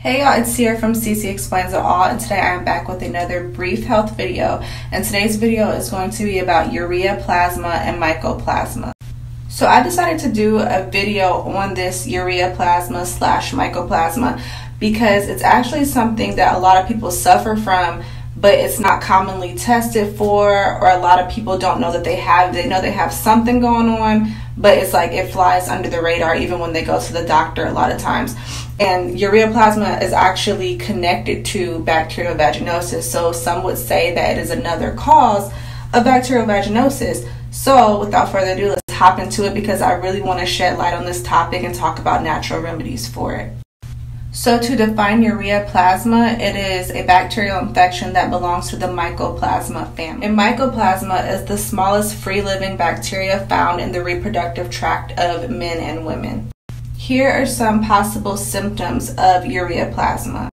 Hey y'all, it's Sierra from SiSi Explains It All, and today I am back with another brief health video. And today's video is going to be about ureaplasma and mycoplasma. So I decided to do a video on this ureaplasma slash mycoplasma because it's actually something that a lot of people suffer from but it's not commonly tested for or a lot of people don't know that they have they know they have something going on but it's like it flies under the radar even when they go to the doctor a lot of times. And ureaplasma is actually connected to bacterial vaginosis so some would say that it is another cause of bacterial vaginosis. So without further ado let's hop into it because i really want to shed light on this topic and talk about natural remedies for it so, to define ureaplasma, it is a bacterial infection that belongs to the mycoplasma family. And mycoplasma is the smallest free living bacteria found in the reproductive tract of men and women. Here are some possible symptoms of ureaplasma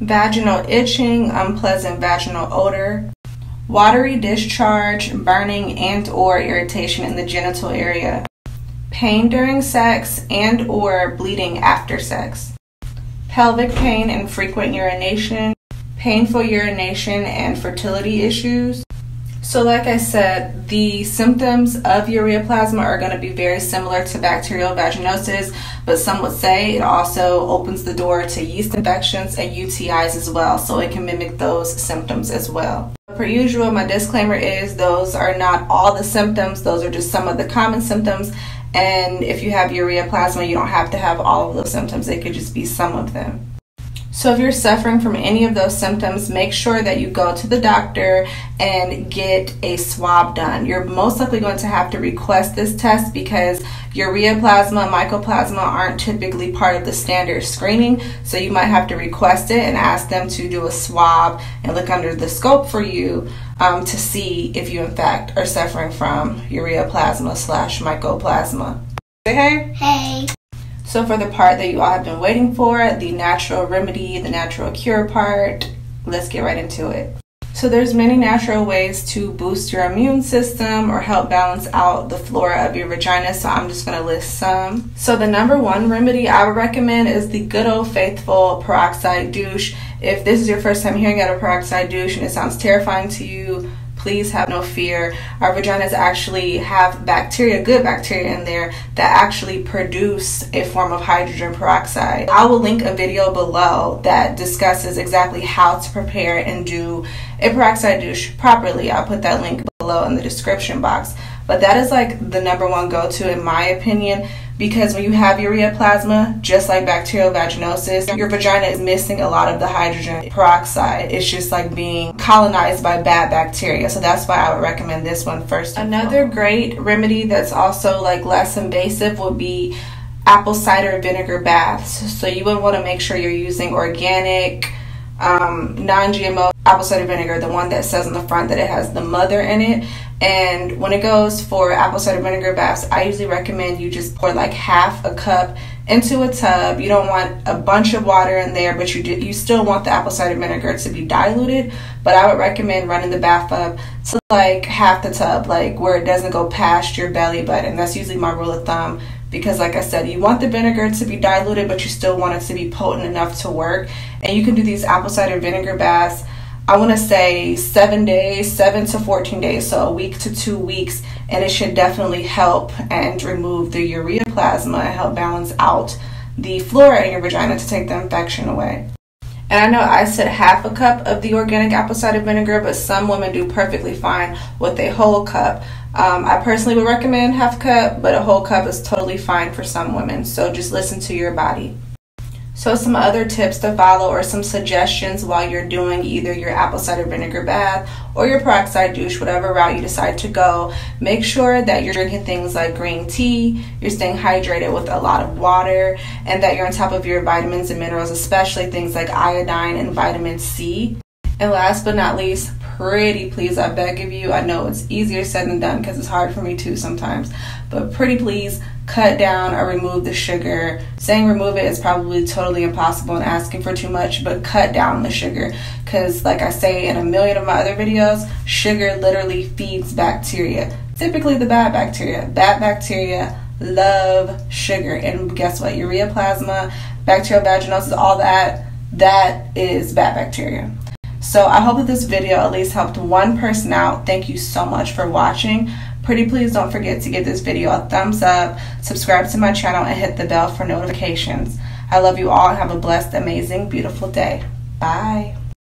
vaginal itching, unpleasant vaginal odor, watery discharge, burning and or irritation in the genital area, pain during sex and or bleeding after sex pelvic pain and frequent urination, painful urination, and fertility issues. So, like I said, the symptoms of ureaplasma are going to be very similar to bacterial vaginosis, but some would say it also opens the door to yeast infections and UTIs as well, so it can mimic those symptoms as well. Per usual, my disclaimer is those are not all the symptoms, those are just some of the common symptoms, and if you have ureaplasma, you don't have to have all of those symptoms, it could just be some of them. So, if you're suffering from any of those symptoms, make sure that you go to the doctor and get a swab done. You're most likely going to have to request this test because ureaplasma and mycoplasma aren't typically part of the standard screening. So, you might have to request it and ask them to do a swab and look under the scope for you um, to see if you, in fact, are suffering from ureaplasma slash mycoplasma. Say hey. Hey. So for the part that you all have been waiting for, the natural remedy, the natural cure part, let's get right into it. So there's many natural ways to boost your immune system or help balance out the flora of your vagina. So I'm just going to list some. So the number one remedy I would recommend is the good old faithful peroxide douche. If this is your first time hearing about a peroxide douche and it sounds terrifying to you, please have no fear. Our vaginas actually have bacteria, good bacteria in there that actually produce a form of hydrogen peroxide. I will link a video below that discusses exactly how to prepare and do a peroxide douche properly. I'll put that link below in the description box. But that is like the number one go to, in my opinion, because when you have ureaplasma, just like bacterial vaginosis, your vagina is missing a lot of the hydrogen peroxide. It's just like being colonized by bad bacteria. So that's why I would recommend this one first. Another great remedy that's also like less invasive would be apple cider vinegar baths. So you would want to make sure you're using organic, um, non GMO apple cider vinegar, the one that says on the front that it has the mother in it. And when it goes for apple cider vinegar baths, I usually recommend you just pour like half a cup into a tub. You don't want a bunch of water in there, but you do, you still want the apple cider vinegar to be diluted. But I would recommend running the bath up to like half the tub, like where it doesn't go past your belly button. That's usually my rule of thumb because like I said, you want the vinegar to be diluted, but you still want it to be potent enough to work. And you can do these apple cider vinegar baths I want to say seven days, seven to 14 days, so a week to two weeks, and it should definitely help and remove the ureaplasma and help balance out the flora in your vagina to take the infection away. And I know I said half a cup of the organic apple cider vinegar, but some women do perfectly fine with a whole cup. Um, I personally would recommend half a cup, but a whole cup is totally fine for some women. So just listen to your body. So, some other tips to follow or some suggestions while you're doing either your apple cider vinegar bath or your peroxide douche, whatever route you decide to go. Make sure that you're drinking things like green tea, you're staying hydrated with a lot of water, and that you're on top of your vitamins and minerals, especially things like iodine and vitamin C. And last but not least, pretty please, I beg of you. I know it's easier said than done because it's hard for me too sometimes, but pretty please cut down or remove the sugar. Saying remove it is probably totally impossible and asking for too much, but cut down the sugar. Because, like I say in a million of my other videos, sugar literally feeds bacteria. Typically, the bad bacteria. Bad bacteria love sugar. And guess what? Ureaplasma, bacterial vaginosis, all that that is bad bacteria. So I hope that this video at least helped one person out. Thank you so much for watching. Pretty please don't forget to give this video a thumbs up, subscribe to my channel, and hit the bell for notifications. I love you all and have a blessed, amazing, beautiful day. Bye.